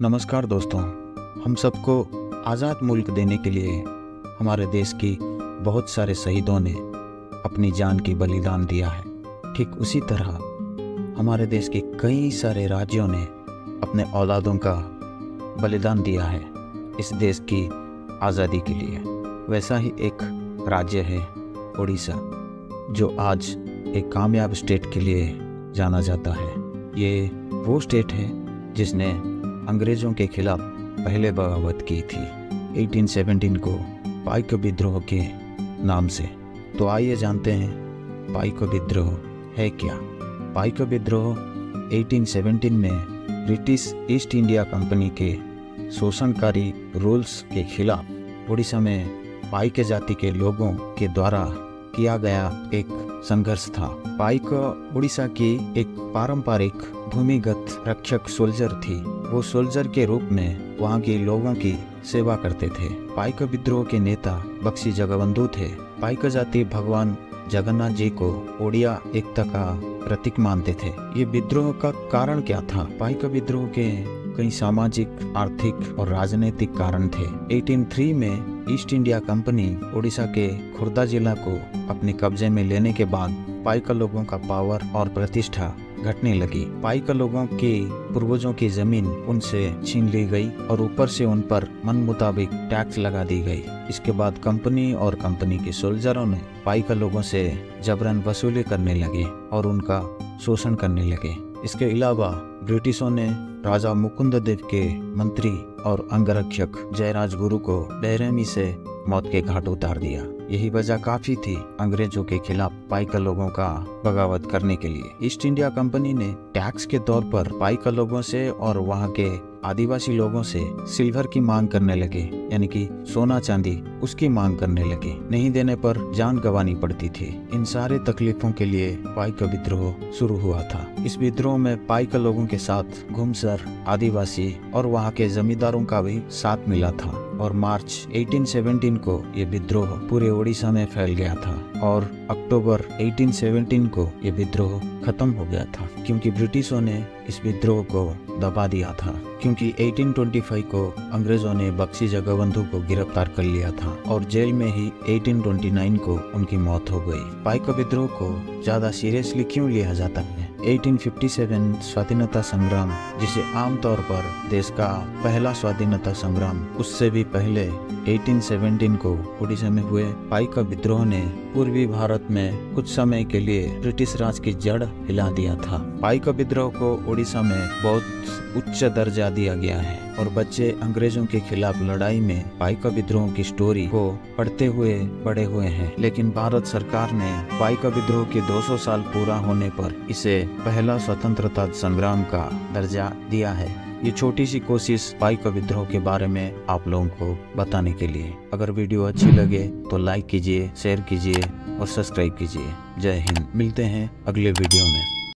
नमस्कार दोस्तों, हम सबको आज़ाद मुल्क देने के लिए हमारे देश की बहुत सारे शहीदों ने अपनी जान की बलिदान दिया है। ठीक उसी तरह हमारे देश के कई सारे राज्यों ने अपने औलादों का बलिदान दिया है इस देश की आज़ादी के लिए। वैसा ही एक राज्य है उड़ीसा जो आज एक कामयाब स्टेट के लिए जाना जाता है। ये वो स्टेट है जिसने अंग्रेज़ों के खिलाफ पहले बगावत की थी। 1817 को पाइक विद्रोह के नाम से। तो आइए जानते हैं, पाइक विद्रोह है क्या? पाइक विद्रोह 1817 में ब्रिटिश ईस्ट इंडिया कंपनी के शोषणकारी रूल्स के खिलाफ उड़ीसा में पाइक जाति के लोगों के द्वारा किया गया एक संघर्ष था। पाइक उड़ीसा की एक पारंपरिक भूमिगत रक्षक सोल्जर थी। वो सोल्जर के रूप में वहाँ के लोगों की सेवा करते थे। पाइक विद्रोह के नेता बक्सी जगबंधु थे। पाइक जाति भगवान जगन्नाथ जी को ओडिया एकता का प्रतीक मानते थे। ये विद्रोह का कारण क्या था? पाइक विद्रोह के कई सामाजिक, आर्थिक और राजनीतिक कारण थे। 1803 में ईस्ट इंडिया कंपनी ओडिशा के खुर्दा जिला को अपने कब्जे में लेने के बाद पाइका लोगों का पावर और प्रतिष्ठा घटने लगी। पाइका लोगों के पूर्वजों की ज़मीन उनसे छीन ली गई और ऊपर से उन पर मन मुताबिक टैक्स लगा दी गई। इसके बाद कंपनी और कंपनी के सोल्जरों ने पाइका लोगों से जबरन वसूली करने लगे और उनका शोषण करने लगे। इसके अलावा ब्रिटिशों ने राजा मुकुंद देव के मंत्री और अंगरक्षक जयराज गुरु को बेरहमी से मौत के घाट उतार दिया। यही वजह काफ़ी थी अंग्रेज़ों के खिलाफ पाइका लोगों का बगावत करने के लिए। ईस्ट इंडिया कंपनी ने टैक्स के तौर पर पाइका लोगों से और वहाँ के आदिवासी लोगों से सिल्वर की मांग करने लगे, यानी कि सोना चांदी, उसकी मांग करने लगे। नहीं देने पर जान गंवानी पड़ती थी। इन सारे तकलीफों के लिए पाइका विद्रोह शुरू हुआ था। इस विद्रोह में पाइका लोगों के साथ घुमसर, आदिवासी और वहाँ के जमींदारों का भी साथ मिला था। और मार्च 1817 को ये विद्रोह पूरे ओडिशा में फैल गया था और अक्टूबर 1817 को ये विद्रोह खत्म हो गया था क्योंकि ब्रिटिशों ने इस विद्रोह को दबा दिया था क्योंकि 1825 को अंग्रेज़ों ने बक्सी जगबंधु को गिरफ़्तार कर लिया था और जेल में ही 1829 को उनकी मौत हो गई। पाइका विद्रोह को ज़्यादा सीरियसली क्यों लिया जाता है? 1857 स्वाधीनता संग्राम जिसे आमतौर पर देश का पहला स्वाधीनता संग्राम उससे भी पहले 1817 को उड़ीसा में हुए पाई का विद्रोह ने पूर्वी भारत में कुछ समय के लिए ब्रिटिश राज की जड़ हिला दिया था। पाई का विद्रोह को उड़ीसा में बहुत उच्च दर्जा दिया गया है और बच्चे अंग्रेज़ों के खिलाफ लड़ाई में पाई का विद्रोह की स्टोरी को पढ़ते हुए बड़े हुए हैं। लेकिन भारत सरकार ने पाई का विद्रोह के 200 साल पूरा होने पर इसे पहला स्वतंत्रता संग्राम का दर्जा दिया है। ये छोटी सी कोशिश पाइका विद्रोह के बारे में आप लोगों को बताने के लिए। अगर वीडियो अच्छी लगे तो लाइक कीजिए शेयर कीजिए और सब्सक्राइब कीजिए। जय हिंद। मिलते हैं अगले वीडियो में।